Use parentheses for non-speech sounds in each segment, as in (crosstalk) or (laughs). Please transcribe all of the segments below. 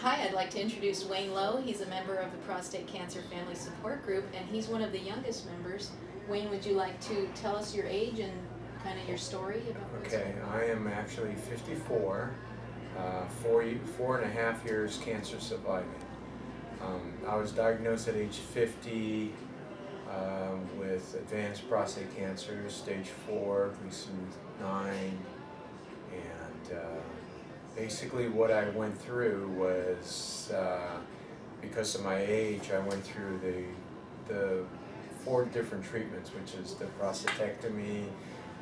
hi, I'd like to introduce Wayne Low. He's a member of the Prostate Cancer Family Support Group, and he's one of the youngest members. Wayne, would you like to tell us your age and kind of your story Okay, I am actually 54, uh, four, four and a half years cancer surviving. Um, I was diagnosed at age 50 uh, with advanced prostate cancer, stage 4, Gleason 9, and uh, basically what I went through was uh, because of my age, I went through the the four different treatments, which is the prostatectomy,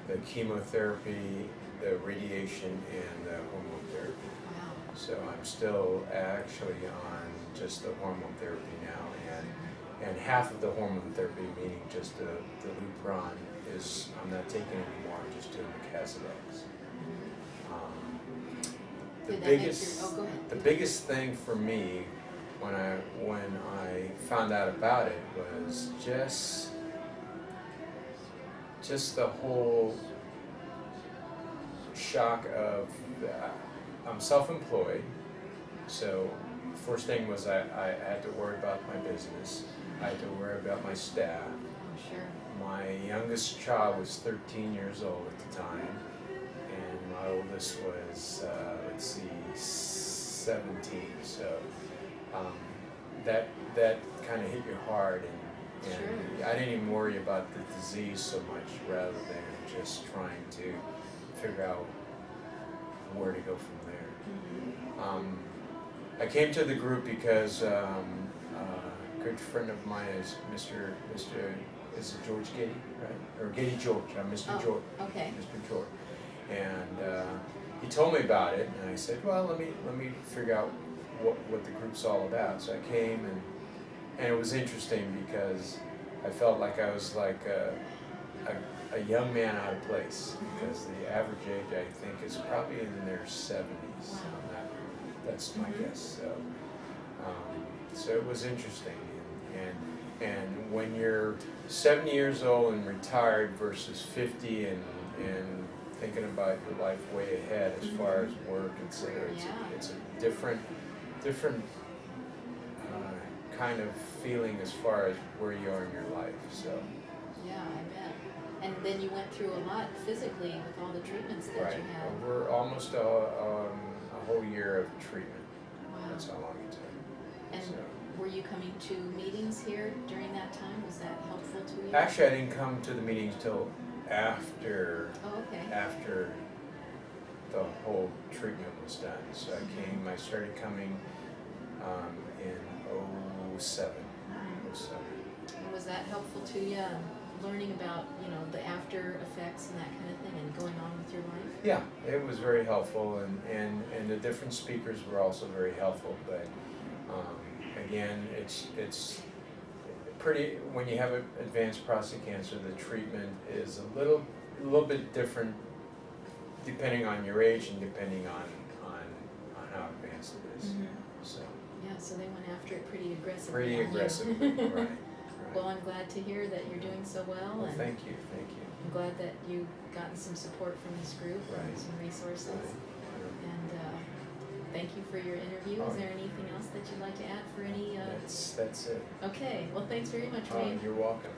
the chemotherapy, the radiation, and the hormone therapy. Wow. So I'm still actually on just the hormone therapy now, and and half of the hormone therapy, meaning just the the Lupron, is I'm not taking anymore. I'm just doing the Casodex. Um, the biggest your, oh, the biggest thing for me when I when I found out about it was just just the whole shock of uh, I'm self-employed, so first thing was I, I had to worry about my business. I had to worry about my staff. Sure. My youngest child was 13 years old at the time, my oldest was, uh, let's see, 17. So um, that that kind of hit you hard, and, and Sure. I didn't even worry about the disease so much, rather than just trying to figure out where to go from there. Mhm. Um, I came to the group because um, uh, a good friend of mine is Mr. Mr. Is it George Getty, right? Or Getty George? I'm Mr. Oh, George. okay. Mr. George. And uh, he told me about it, and I said, well, let me let me figure out what, what the group's all about. So I came, and and it was interesting because I felt like I was like a, a, a young man out of place because the average age I think is probably in their 70s. That. That's my Mhm. guess. So um, so it was interesting, and, and and when you're 70 years old and retired versus 50 and and thinking about your life way ahead as far as work, et cetera, it's, a, it's a different different uh, kind of feeling as far as where you are in your life. So Yeah, I bet. And then you went through a lot physically with all the treatments that right you had. over almost a, um, a whole year of treatment. Wow. That's how long it took. And So. were you coming to meetings here during that time? Was that helpful to you? Actually, I didn't come to the meetings till after Oh, okay. after the whole treatment was done. So I came, I started coming um, in '07. Mhm. '07. And was that helpful to you, learning about, you know, the after effects and that kind of thing and going on with your life? Yeah, it was very helpful, and, and, and the different speakers were also very helpful. But um, again, it's it's pretty when you have advanced prostate cancer, the treatment is a little a little bit different depending on your age and depending on on, on how advanced it is. Mhm. So Yeah, so they went after it pretty aggressively. pretty aggressively, (laughs) right? right. Well, I'm glad to hear that you're doing so well, Well, and thank you, thank you. I'm glad that you've gotten some support from this group and some resources. Right. And uh, thank you for your interview. Oh. Is there anything that you'd like to add for any? Uh... That's that's it. Okay, well, thanks very much, Oh, Wayne. you're welcome.